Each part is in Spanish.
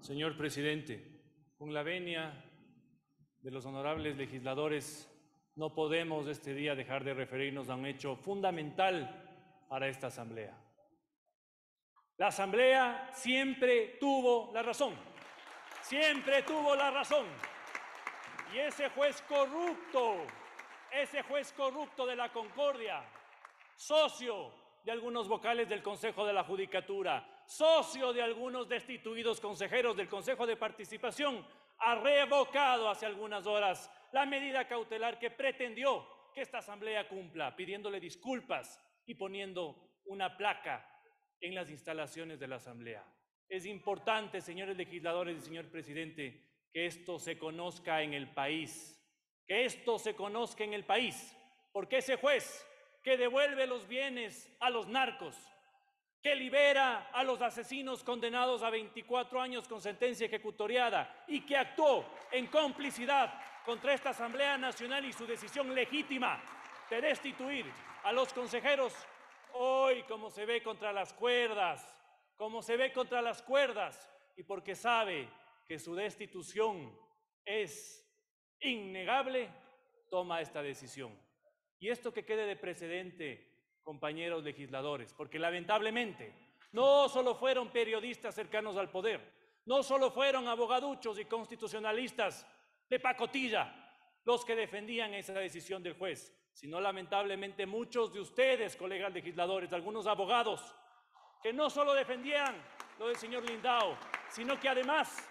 señor presidente. Con la venia de los honorables legisladores, no podemos este día dejar de referirnos a un hecho fundamental para esta Asamblea. La Asamblea siempre tuvo la razón, siempre tuvo la razón. Y ese juez corrupto, ese juez corrupto de la concordia, socio de algunos vocales del Consejo de la Judicatura, socio de algunos destituidos consejeros del Consejo de Participación, ha revocado hace algunas horas la medida cautelar que pretendió que esta Asamblea cumpla, pidiéndole disculpas y poniendo una placa en las instalaciones de la Asamblea. Es importante, señores legisladores y señor presidente, que esto se conozca en el país, que esto se conozca en el país, porque ese juez que devuelve los bienes a los narcos, que libera a los asesinos condenados a 24 años con sentencia ejecutoriada y que actuó en complicidad contra esta Asamblea Nacional y su decisión legítima de destituir a los consejeros, hoy como se ve contra las cuerdas, como se ve contra las cuerdas, y porque sabe que su destitución es innegable, toma esta decisión. Y esto que quede de precedente, compañeros legisladores, porque lamentablemente no solo fueron periodistas cercanos al poder, no solo fueron abogaduchos y constitucionalistas de pacotilla los que defendían esa decisión del juez, sino lamentablemente muchos de ustedes, colegas legisladores, algunos abogados, que no solo defendían lo del señor Lindao, sino que además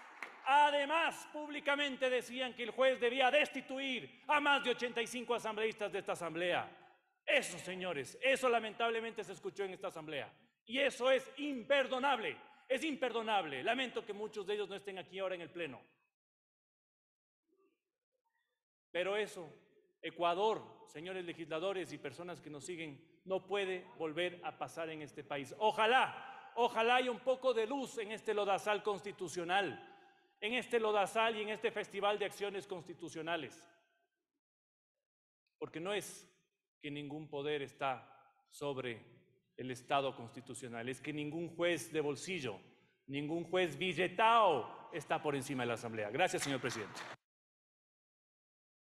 Además, públicamente decían que el juez debía destituir a más de 85 asambleístas de esta asamblea. Eso, señores, eso lamentablemente se escuchó en esta asamblea. Y eso es imperdonable, es imperdonable. Lamento que muchos de ellos no estén aquí ahora en el Pleno. Pero eso, Ecuador, señores legisladores y personas que nos siguen, no puede volver a pasar en este país. Ojalá, ojalá haya un poco de luz en este lodazal constitucional en este lodazal y en este festival de acciones constitucionales. Porque no es que ningún poder está sobre el Estado constitucional, es que ningún juez de bolsillo, ningún juez billetao está por encima de la Asamblea. Gracias, señor presidente.